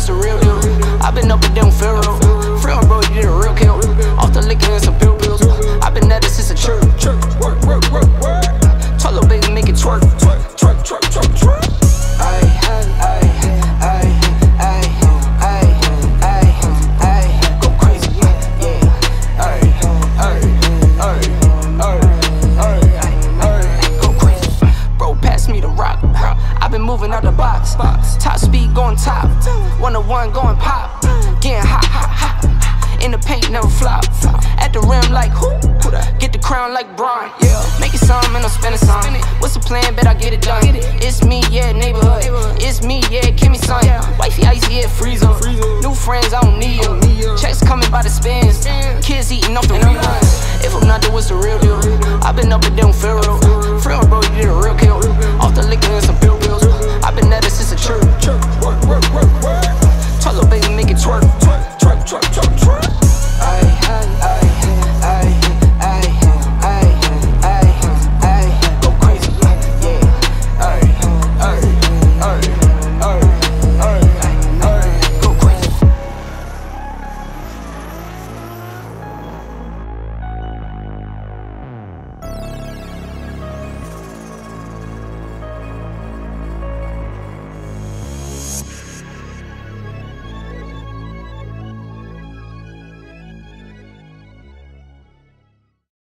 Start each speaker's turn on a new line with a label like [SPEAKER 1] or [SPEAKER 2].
[SPEAKER 1] it's the real deal. I've been up and down been moving out the box. Top speed going top. One to one going pop. Getting hot, hot, hot. In the paint, never flop. At the rim, like who? Get the crown like Braun. Yeah. Make it some and I'm spending some. What's the plan? Bet I get it done. It's me, yeah, neighborhood. It's me, yeah, give me some. Wifey icy, yeah, freeze up. New friends, I don't need them. Checks coming by the spins. Kids eating off the reruns. If I'm not doing it's the real deal. I've been up and down Pharaoh.